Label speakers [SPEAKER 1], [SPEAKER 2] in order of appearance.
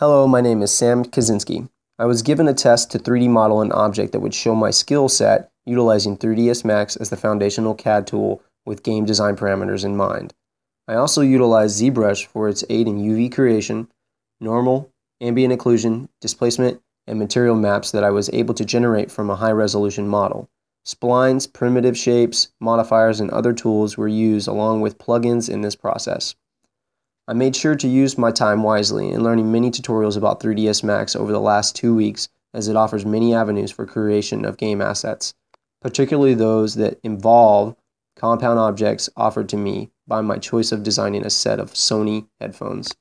[SPEAKER 1] Hello, my name is Sam Kuszynski. I was given a test to 3D model an object that would show my skill set utilizing 3ds Max as the foundational CAD tool with game design parameters in mind. I also utilized ZBrush for its aid in UV creation, normal, ambient occlusion, displacement, and material maps that I was able to generate from a high resolution model. Splines, primitive shapes, modifiers, and other tools were used along with plugins in this process. I made sure to use my time wisely in learning many tutorials about 3ds Max over the last two weeks as it offers many avenues for creation of game assets, particularly those that involve compound objects offered to me by my choice of designing a set of Sony headphones.